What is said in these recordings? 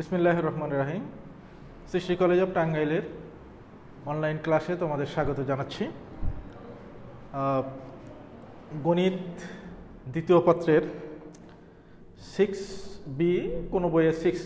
বিসমিল্লাহ রহমান রাহিম। সৃষ্টি college of টাঙ্গাইলের অনলাইন ক্লাসে তোমাদের স্বাগত জানাচ্ছি। গণিত দ্বিতীয় পত্রের সিক্স বি কোনো বইয়ে সিক্স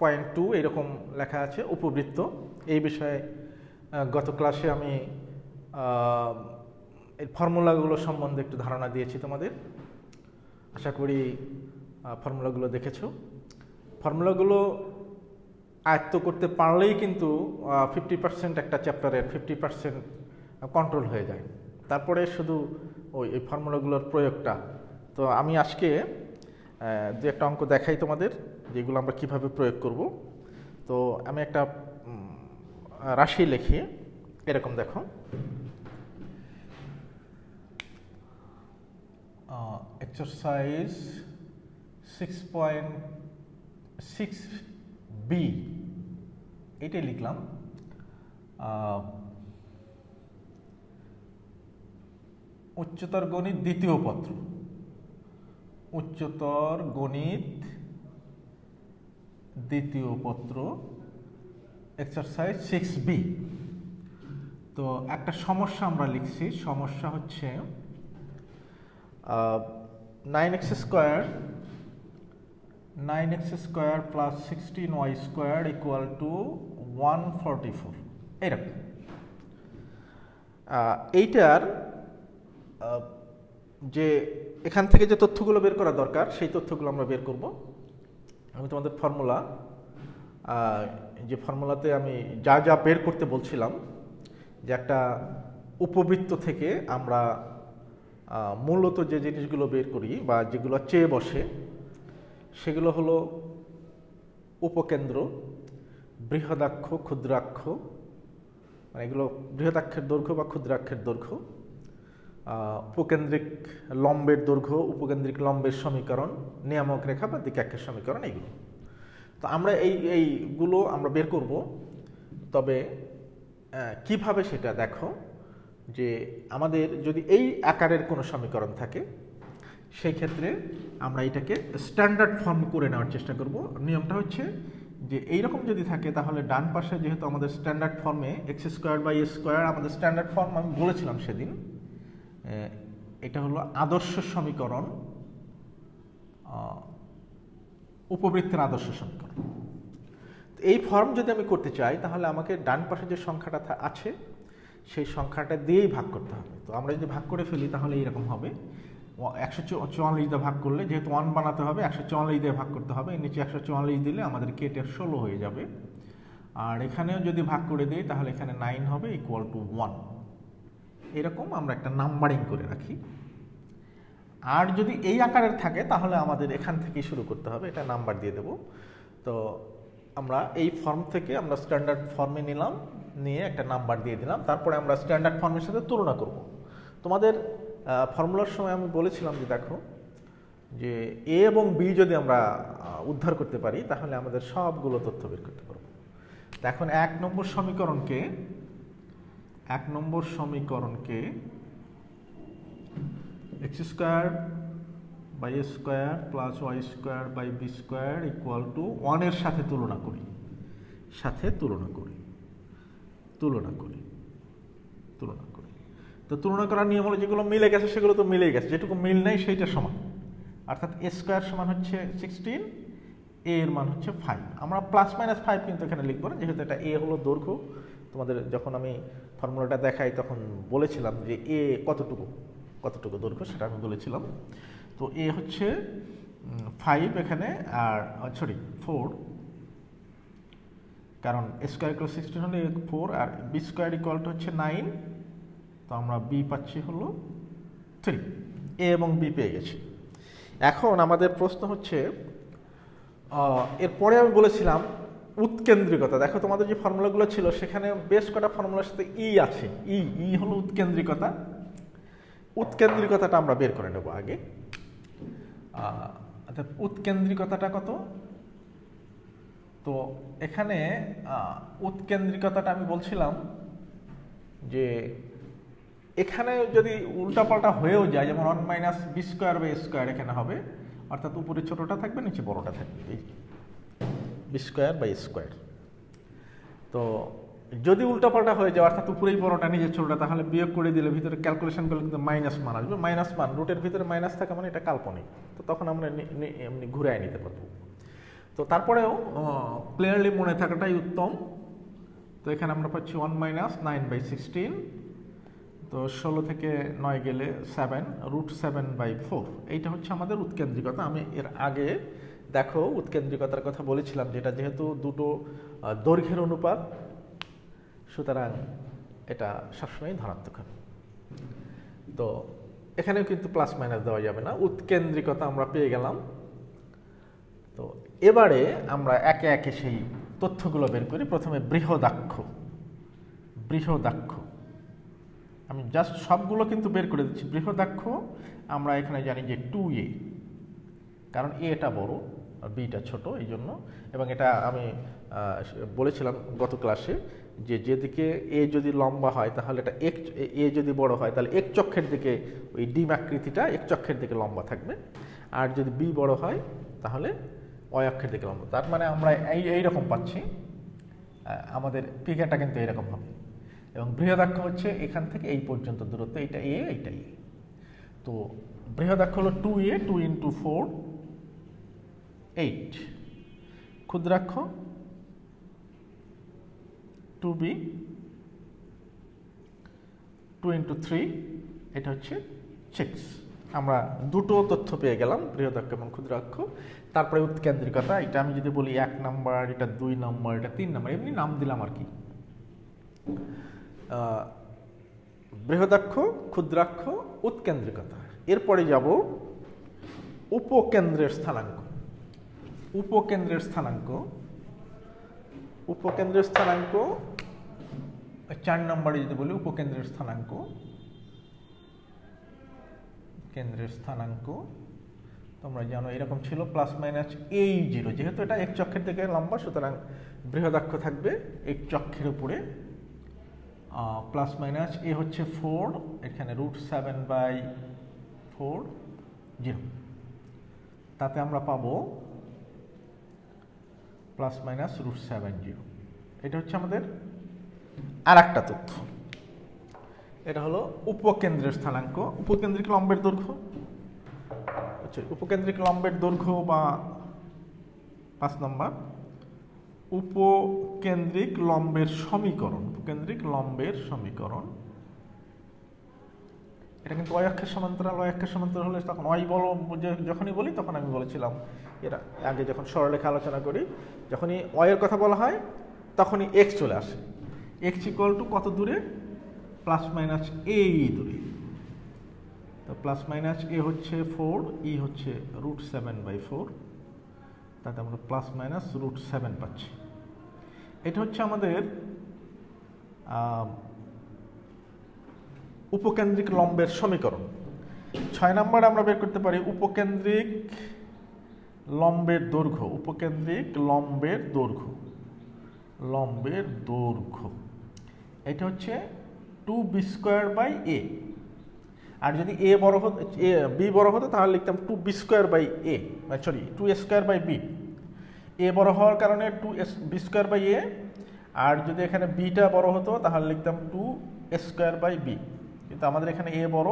পয়েন্ট টু এরকম লেখা আছে, উপবৃত্ত। এই বিষয়ে গত ক্লাসে আমি এর ফর্মুলাগুলো সম্বন্ধে একটু ধারণা দিয়েছি তোমাদের। আশা করি ফর্মুলাগুলো দেখেছ। ফর্মুলাগুলো আয়ত্ত করতে পারলেই কিন্তু ফিফটি পার্সেন্ট একটা চ্যাপ্টারের ফিফটি পার্সেন্ট কন্ট্রোল হয়ে যায়। তারপরে শুধু ওই, এই ফর্মুলাগুলোর প্রয়োগটা। তো আমি আজকে দু একটা অঙ্ক দেখাই তোমাদের, যেগুলো আমরা কীভাবে প্রয়োগ করব। তো আমি একটা রাশি লিখি, এরকম দেখো। Exercise six point six B এটাই লিখলাম। উচ্চতর গণিত দ্বিতীয় পত্র। উচ্চতর গণিত দ্বিতীয় পত্র এক্সারসাইজ সিক্স বি তো একটা সমস্যা আমরা লিখছি, সমস্যা হচ্ছে nine X square nine X square plus sixteen Y square equal to one forty four এরকম এইটার যে এখান থেকে যে তথ্যগুলো বের করা দরকার, সেই তথ্যগুলো আমরা বের করব। আমি তোমাদের ফর্মুলা যে ফর্মুলাতে আমি যা যা বের করতে বলছিলাম, যে একটা উপবৃত্ত থেকে আমরা মূলত যে জিনিসগুলো বের করি বা যেগুলো চেয়ে বসে সেগুলো হলো উপকেন্দ্র, বৃহদাক্ষ, ক্ষুদ্রাক্ষ মানে এগুলো বৃহদাক্ষের দৈর্ঘ্য বা ক্ষুদ্রাক্ষের দৈর্ঘ্য। উপকেন্দ্রিক লম্বের দৈর্ঘ্য, উপকেন্দ্রিক লম্বের সমীকরণ, নিয়ামক রেখা বা দিকাক্ষের সমীকরণ এইগুলো তো আমরা এই, এইগুলো আমরা বের করব। তবে কীভাবে সেটা দেখো? যে আমাদের যদি এই আকারের কোনো সমীকরণ থাকে সেই ক্ষেত্রে আমরা এটাকে স্ট্যান্ডার্ড ফর্ম করে নেওয়ার চেষ্টা করব। নিয়মটা হচ্ছে যে এইরকম যদি থাকে তাহলে ডান পাশে যেহেতু আমাদের স্ট্যান্ডার্ড ফর্মে এক্স স্কোয়ার বাই স্কোয়ার আমাদের স্ট্যান্ডার্ড ফর্ম আমি বলেছিলাম সেদিন এটা হলো আদর্শ সমীকরণ উপবৃত্তের আদর্শ সমীকরণ। এই ফর্ম যদি আমি করতে চাই তাহলে আমাকে ডান পাশে যে সংখ্যাটা আছে সেই সংখ্যাটা দিয়েই ভাগ করতে হবে। তো আমরা যদি ভাগ করে ফেলি তাহলে এইরকম হবে। একশো চুয়াল্লিশ দিয়ে ভাগ করলে যেহেতু ওয়ান বানাতে হবে, একশো চুয়াল্লিশ দিয়ে ভাগ করতে হবে। নিচে একশো চুয়াল্লিশ দিলে আমাদের কেটে ষোলো হয়ে যাবে। আর এখানেও যদি ভাগ করে দিই, তাহলে এখানে নাইন হবে ইকুয়াল টু ওয়ান এরকম আমরা একটা নাম্বারিং করে রাখি। আর যদি এই আকারের থাকে, তাহলে আমাদের এখান থেকেই শুরু করতে হবে। এটা নাম্বার দিয়ে দেব। তো আমরা এই ফর্ম থেকে আমরা স্ট্যান্ডার্ড ফর্মে নিলাম, নিয়ে একটা নাম্বার দিয়ে দিলাম। তারপরে আমরা স্ট্যান্ডার্ড ফর্মের সাথে তুলনা করব। তোমাদের ফর্মুলার সময় আমি বলেছিলাম যে দেখো, যে এ এবং বি যদি আমরা উদ্ধার করতে পারি, তাহলে আমাদের সবগুলো তথ্য বের করতে পারব। এখন এক নম্বর সমীকরণকে, এক নম্বর সমীকরণকে X square by A square plus Y square by B square equal to ওয়ানের সাথে তুলনা করি। সাথে তুলনা করি। তুলনা করি। তুলনা করি। তো তুলনা করার নিয়ম হলো যেগুলো মিলে গেছে, সেগুলো তো মিলেই গেছে। যেটুকু মিল নেই সেইটা সমান। অর্থাৎ এ স্কোয়ার সমান হচ্ছে সিক্সটিন এ এর মান হচ্ছে ফাইভ আমরা প্লাস মাইনাস ফাইভ কিন্তু এখানে লিখব না, যেহেতু এটা এ হলো দৈর্ঘ্য। তোমাদের যখন আমি ফর্মুলাটা দেখাই, তখন বলেছিলাম যে এ কতটুকু কতটুকু দৈর্ঘ্য, সেটা আমি বলেছিলাম। তো এ হচ্ছে ফাইভ এখানে, আর সরি ফোর কারণ স্কোয়ার ইকুয়াল সিক্সটিন হলে ফোর আর বি স্কোয়ার ইকুয়াল হচ্ছে নাইন তো আমরা বি পাচ্ছি হলো থ্রি এ এবং বি পেয়ে গেছি। এখন আমাদের প্রশ্ন হচ্ছে এরপরে আমি বলেছিলাম উৎকেন্দ্রিকতা। দেখো তোমাদের যে ফর্মুলাগুলো ছিল, সেখানে বেশ কটা ফর্মুলার সাথে ই আছে। ই ই হলো উৎকেন্দ্রিকতা। উৎকেন্দ্রিকতাটা আমরা বের করে নেব আগে। অর্থাৎ উৎকেন্দ্রিকতাটা কত? তো এখানে উৎকেন্দ্রিকতাটা আমি বলছিলাম যে এখানে যদি উল্টাপাল্টা হয়েও যায়, যেমন one minus B square by square এখানে হবে, অর্থাৎ উপরে ছোটোটা থাকবে, নিচে বড়টা থাকবে, এই বি স্কোয়ার বাই স্কোয়ার তো যদি উল্টাপাল্টা হয়ে যায়, অর্থাৎ উপরেই বড়টা, নিজের ছোটোটা, তাহলে বিয়োগ করে দিলে ভিতরে ক্যালকুলেশন করলে কিন্তু মাইনাস মান আসবে। মাইনাস মান রুটের ভিতরে মাইনাস থাকা মানে এটা কাল্পনিক। তো তখন আমরা এমনি ঘুরাই নিতে পারব। তো তারপরেও ক্লিয়ারলি মনে থাকাটাই উত্তম। তো এখানে আমরা পাচ্ছি one minus nine by sixteen তো ষোলো থেকে নয় গেলে seven root seven by four এইটা হচ্ছে আমাদের উৎকেন্দ্রিকতা। আমি এর আগে দেখো উৎকেন্দ্রিকতার কথা বলেছিলাম, যেটা যেহেতু দুটো দৈর্ঘ্যের অনুপাত, সুতরাং এটা সবসময় ধনাত্মক হবে। তো এখানেও কিন্তু প্লাস মাইনাস দেওয়া যাবে না। উৎকেন্দ্রিকতা আমরা পেয়ে গেলাম। তো এবারে আমরা একে একে সেই তথ্যগুলো বের করি। প্রথমে বৃহদাক্ষ। বৃহদাক্ষ। আমি জাস্ট সবগুলো কিন্তু বের করে দিচ্ছি। বৃহদাক্ষ, আমরা এখানে জানি যে টু এ কারণ এটা বড়, আর বিটা ছোট এই জন্য এবং এটা আমি বলেছিলাম গত ক্লাসে যে যেদিকে এ যদি লম্বা হয়, তাহলে এটা এক এ যদি বড় হয়, তাহলে এক চক্ষের দিকে ওই ডিম আকৃতিটা এক চক্ষের দিকে লম্বা থাকবে। আর যদি বি বড় হয়, তাহলে অক্ষের দিকে লম্বা। তার মানে আমরা এই, এইরকম পাচ্ছি। আমাদের পিকাটা কিন্তু এইরকম হবে। এবং বৃহদাক্ষ হচ্ছে এখান থেকে এই পর্যন্ত দূরত্ব, এইটা এ এইটা এ তো বৃহদাক্ষ হলো two A two into four eight ক্ষুদ্রাক্ষ two B two into three এটা হচ্ছে সিক্স আমরা দুটো তথ্য পেয়ে গেলাম, বৃহদাক্ষ এবং ক্ষুদ্রাক্ষ। তারপরে উৎকেন্দ্রিকতা, এটা আমি যদি বলি এক নাম্বার, এটা দুই নম্বর, এটা তিন নম্বর, এমনি নাম দিলাম আর কি। বৃহদাক্ষ, ক্ষুদ্রাক্ষ, উৎকেন্দ্রিকতা। এরপরে যাব উপকেন্দ্রের স্থানাঙ্ক। উপকেন্দ্রের স্থানাঙ্ক। উপকেন্দ্রের স্থানাঙ্ক, চার নম্বরে যদি বলি, উপকেন্দ্রের স্থানাঙ্ক। কেন্দ্রের স্থানাঙ্ক। তোমরা জানো এরকম ছিল, প্লাস মাইনাস এই জিরো। যেহেতু এটা এক চক্ষের থেকে লম্বা, সুতরাং বৃহদাক্ষ থাকবে এক চক্ষের উপরে। প্লাস মাইনাস এ হচ্ছে ফোর এখানে root seven by four zero তাতে আমরা পাবো plus minus root seven zero এটা হচ্ছে আমাদের আর একটা তথ্য। এটা হলো উপকেন্দ্রের স্থানাঙ্ক। উপকেন্দ্রিক লম্বের দৈর্ঘ্য। আচ্ছা উপকেন্দ্রিক লম্বের দৈর্ঘ্য বা পাঁচ নম্বর, উপকেন্দ্রিক লম্বের সমীকরণ। উপকেন্দ্রিক লম্বের সমীকরণ। এটা কিন্তু অয়াক্ষের সমান্তরাল অয়াক্ষের সমান্তরাল হলে তখন অয় বল যখনই বলি তখন আমি বলেছিলাম। এরা আগে যখন সরলেখা আলোচনা করি, যখনই অয়ের কথা বলা হয়, তখনই এক্স চলে আসে। এক্স ইকুয়াল টু কত দূরে? প্লাস মাইনাস এ দূরে। তো প্লাস মাইনাস এ হচ্ছে ফোর ই হচ্ছে রুট সেভেন বাই ফোর তাতে আমরা প্লাস মাইনাস রুট সেভেন পাচ্ছি। এটা হচ্ছে আমাদের উপকেন্দ্রিক লম্বের সমীকরণ। ছয় নম্বরে আমরা বের করতে পারি উপকেন্দ্রিক লম্বের দৈর্ঘ্য, উপকেন্দ্রিক লম্বের দৈর্ঘ্য লম্বের দৈর্ঘ্য। এটা হচ্ছে two B square by A আর যদি এ বড় হতো, এ বি বড় হতো, তাহলে লিখতাম two B square by A sorry two square by B A বড় হওয়ার কারণে two S B square by A আর যদি এখানে বিটা বড় হতো, তাহলে লিখতাম টু স্কোয়ার বাই বি কিন্তু আমাদের এখানে এ বড়,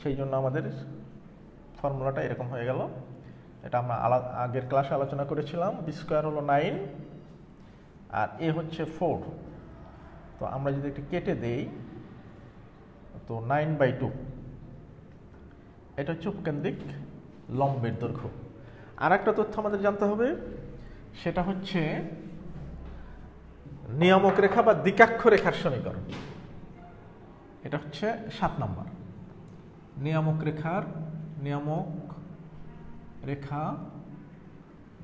সেই জন্য আমাদের ফর্মুলাটা এরকম হয়ে গেল। এটা আমরা আলা, আগের ক্লাসে আলোচনা করেছিলাম বি স্কোয়ার হলো নাইন আর এ হচ্ছে ফোর তো আমরা যদি একটু কেটে দেই, তো নাইন বাই টু এটা হচ্ছে উপকেন্দ্রিক লম্বের দৈর্ঘ্য। আর একটা তথ্য আমাদের জানতে হবে, সেটা হচ্ছে নিয়ামক রেখা বা দ্বিকাক্ষ রেখার সমীকরণ। এটা হচ্ছে সাত নম্বর। নিয়ামক রেখার নিয়ামক রেখা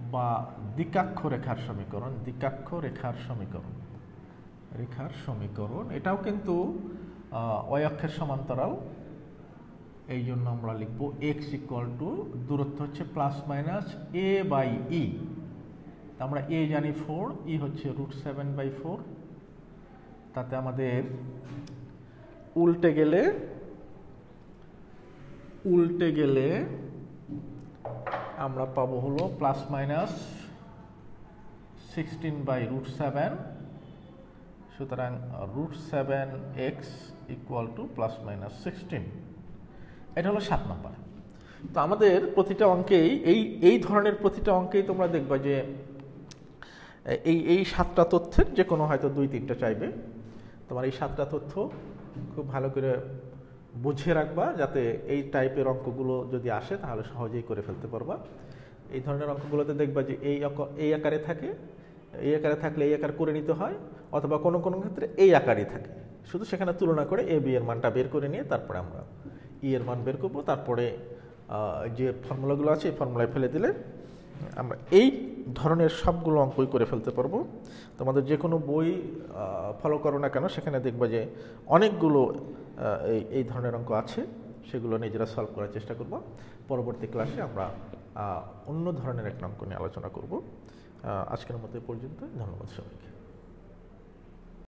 বা দ্বিকাক্ষ রেখার সমীকরণ, দ্বিকাক্ষ রেখার সমীকরণ। রেখার সমীকরণ, এটাও কিন্তু অক্ষের সমান্তরাল। এই জন্য আমরা লিখব এক্স ইকুয়াল টু দূরত্ব হচ্ছে plus minus A by E আমরা এ জানি ফোর ই হচ্ছে রুট সেভেন বাই ফোর তাতে আমাদের উল্টে গেলে উল্টে গেলে আমরা পাবো হলো plus minus sixteen by root seven সুতরাং root seven X equal to plus minus sixteen এটা হলো সাত নম্বর। তো আমাদের প্রতিটা অঙ্কেই, এই এই ধরনের প্রতিটা অঙ্কেই তোমরা দেখবা যে এই এই সাতটা তথ্যের যে কোনো হয়তো দুই, তিনটা চাইবে। তোমার এই সাতটা তথ্য খুব ভালো করে বুঝে রাখবা, যাতে এই টাইপের অঙ্কগুলো যদি আসে, তাহলে সহজেই করে ফেলতে পারবা। এই ধরনের অঙ্কগুলোতে দেখবা যে এই এই আকারে থাকে, এই আকারে থাকলে এই আকার করে নিতে হয়, অথবা কোনো কোনো ক্ষেত্রে এই আকারই থাকে। শুধু সেখানে তুলনা করে এ, বি এর মানটা বের করে নিয়ে তারপরে আমরা ই এর মান বের করব। তারপরে যে ফর্মুলাগুলো আছে, এই ফর্মুলায় ফেলে দিলে আমরা এই ধরনের সবগুলো অঙ্কই করে ফেলতে পারব। তোমাদের যে কোনো বই ফলো করো না কেন, সেখানে দেখবা যে অনেকগুলো এই এই ধরনের অঙ্ক আছে, সেগুলো নিজেরা সলভ করার চেষ্টা করব। পরবর্তী ক্লাসে আমরা অন্য ধরনের একটা অঙ্ক নিয়ে আলোচনা করব। আজকের মতো পর্যন্ত, ধন্যবাদ সবাইকে।